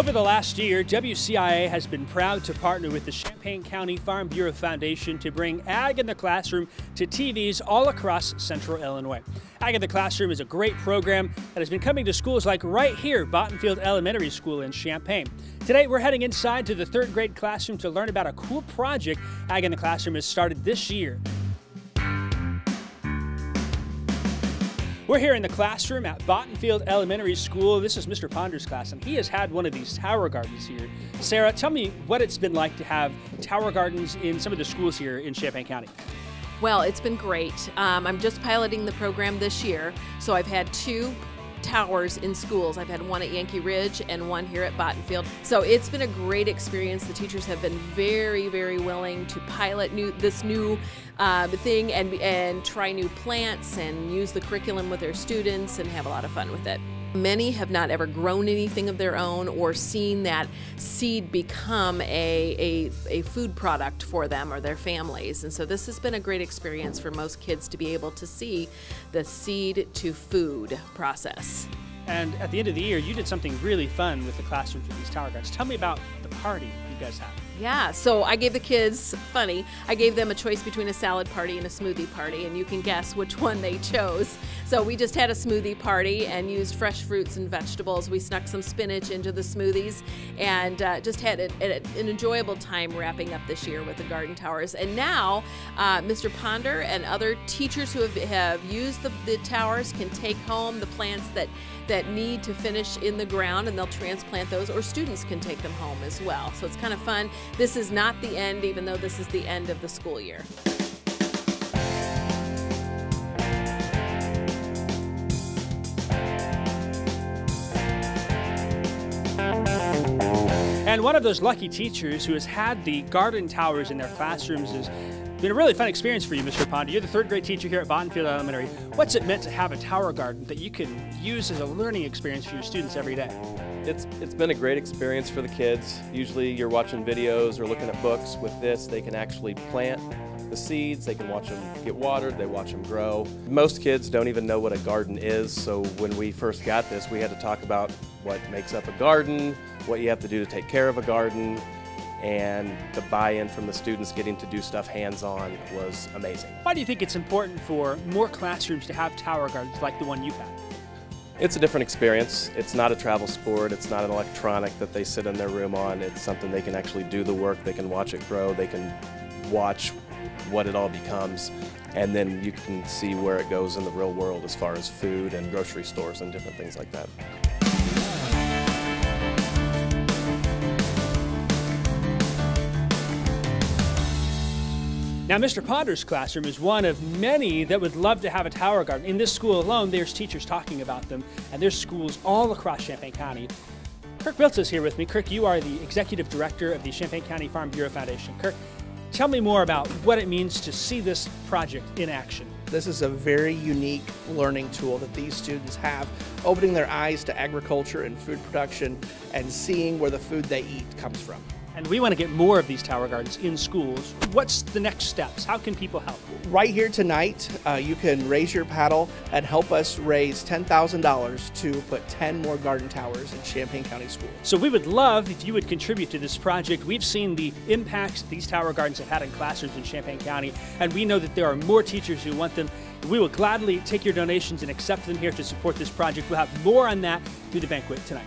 Over the last year, WCIA has been proud to partner with the Champaign County Farm Bureau Foundation to bring Ag in the Classroom to TVs all across central Illinois. Ag in the Classroom is a great program that has been coming to schools like right here, Bottenfield Elementary School in Champaign. Today, we're heading inside to the third grade classroom to learn about a cool project Ag in the Classroom has started this year. We're here in the classroom at Bottenfield Elementary School. This is Mr. Ponder's class, and he has had one of these tower gardens here. Sarah, tell me what it's been like to have tower gardens in some of the schools here in Champaign County. Well, it's been great. Um, I'm just piloting the program this year, so I've had two towers in schools. I've had one at Yankee Ridge and one here at Bottenfield. So it's been a great experience. The teachers have been very, very willing to pilot new this new uh, thing and and try new plants and use the curriculum with their students and have a lot of fun with it. Many have not ever grown anything of their own or seen that seed become a, a, a, food product for them or their families. And so this has been a great experience for most kids to be able to see the seed to food process. And at the end of the year, you did something really fun with the classrooms with these tower guards. Tell me about the party guys had. Yeah, so I gave the kids, funny, I gave them a choice between a salad party and a smoothie party, and you can guess which one they chose. So we just had a smoothie party and used fresh fruits and vegetables. We snuck some spinach into the smoothies and uh, just had an enjoyable time wrapping up this year with the garden towers. And now, uh, Mr. Ponder and other teachers who have, have used the, the towers can take home the plants that, that need to finish in the ground and they'll transplant those, or students can take them home as well. So it's kind of fun. This is not the end, even though this is the end of the school year. And one of those lucky teachers who has had the garden towers in their classrooms has been a really fun experience for you, Mr. Ponder. You're the third grade teacher here at Bottenfield Elementary. What's it meant to have a tower garden that you can use as a learning experience for your students every day? It's, it's been a great experience for the kids. Usually you're watching videos or looking at books. With this, they can actually plant the seeds, they can watch them get watered, they watch them grow. Most kids don't even know what a garden is, so when we first got this, we had to talk about what makes up a garden, what you have to do to take care of a garden, and the buy-in from the students getting to do stuff hands-on was amazing. Why do you think it's important for more classrooms to have tower gardens like the one you've had? It's a different experience. It's not a travel sport. It's not an electronic that they sit in their room on. It's something they can actually do the work. They can watch it grow. They can watch what it all becomes. And then you can see where it goes in the real world as far as food and grocery stores and different things like that. Now, Mr. Ponder's classroom is one of many that would love to have a tower garden. In this school alone, there's teachers talking about them, and there's schools all across Champaign County. Kirk Biltz is here with me. Kirk, you are the Executive Director of the Champaign County Farm Bureau Foundation. Kirk, tell me more about what it means to see this project in action. This is a very unique learning tool that these students have, opening their eyes to agriculture and food production and seeing where the food they eat comes from. And we want to get more of these tower gardens in schools. What's the next steps? How can people help? Right here tonight, uh, you can raise your paddle and help us raise $10,000 to put 10 more garden towers in Champaign County Schools. So we would love if you would contribute to this project. We've seen the impacts these tower gardens have had in classrooms in Champaign County, and we know that there are more teachers who want them. We will gladly take your donations and accept them here to support this project. We'll have more on that through the banquet tonight.